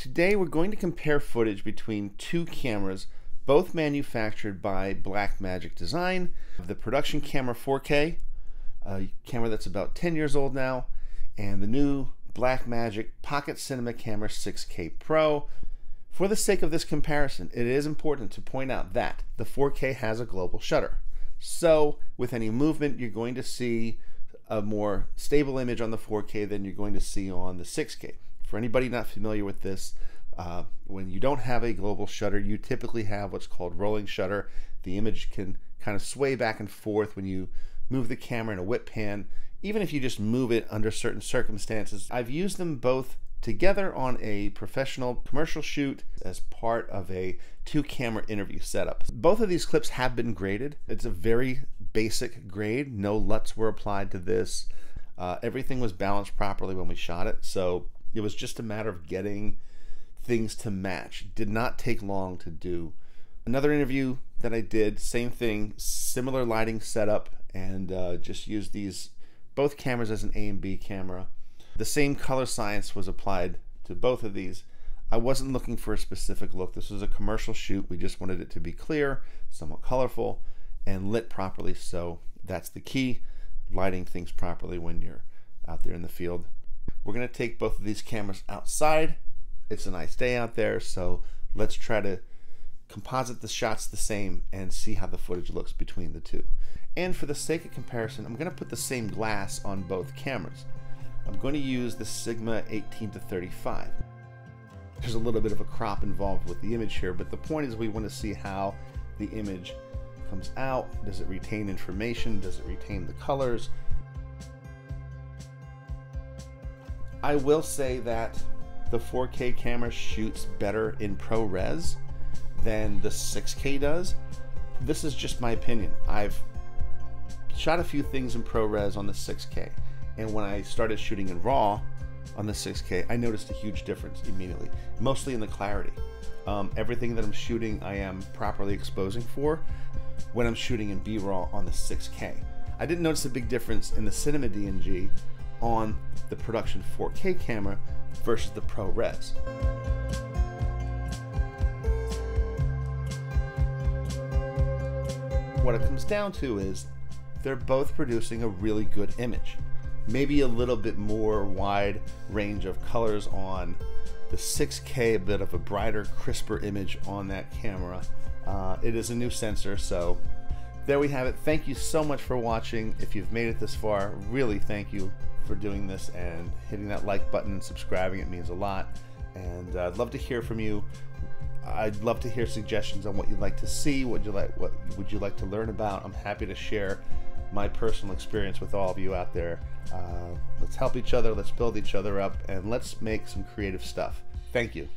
today we're going to compare footage between two cameras, both manufactured by Blackmagic Design. The production camera 4K, a camera that's about 10 years old now, and the new Blackmagic Pocket Cinema Camera 6K Pro. For the sake of this comparison, it is important to point out that the 4K has a global shutter. So with any movement, you're going to see a more stable image on the 4K than you're going to see on the 6K. For anybody not familiar with this, uh, when you don't have a global shutter, you typically have what's called rolling shutter. The image can kind of sway back and forth when you move the camera in a whip pan, even if you just move it under certain circumstances. I've used them both together on a professional commercial shoot as part of a two camera interview setup. Both of these clips have been graded. It's a very basic grade. No LUTs were applied to this. Uh, everything was balanced properly when we shot it. So it was just a matter of getting things to match. It did not take long to do. Another interview that I did, same thing, similar lighting setup, and uh, just used these both cameras as an A and B camera. The same color science was applied to both of these. I wasn't looking for a specific look. This was a commercial shoot. We just wanted it to be clear, somewhat colorful, and lit properly. So that's the key, lighting things properly when you're out there in the field. We're going to take both of these cameras outside. It's a nice day out there, so let's try to composite the shots the same and see how the footage looks between the two. And for the sake of comparison, I'm going to put the same glass on both cameras. I'm going to use the Sigma 18 to 35. There's a little bit of a crop involved with the image here, but the point is we want to see how the image comes out. Does it retain information? Does it retain the colors? I will say that the 4K camera shoots better in ProRes than the 6K does. This is just my opinion. I've shot a few things in ProRes on the 6K, and when I started shooting in RAW on the 6K, I noticed a huge difference immediately, mostly in the clarity. Um, everything that I'm shooting, I am properly exposing for when I'm shooting in B-RAW on the 6K. I didn't notice a big difference in the Cinema DNG on the production 4K camera versus the ProRes. What it comes down to is they're both producing a really good image. Maybe a little bit more wide range of colors on the 6K, a bit of a brighter, crisper image on that camera. Uh, it is a new sensor, so there we have it. Thank you so much for watching. If you've made it this far, really thank you for doing this and hitting that like button and subscribing. It means a lot. And uh, I'd love to hear from you. I'd love to hear suggestions on what you'd like to see. What you like? What would you like to learn about? I'm happy to share my personal experience with all of you out there. Uh, let's help each other. Let's build each other up, and let's make some creative stuff. Thank you.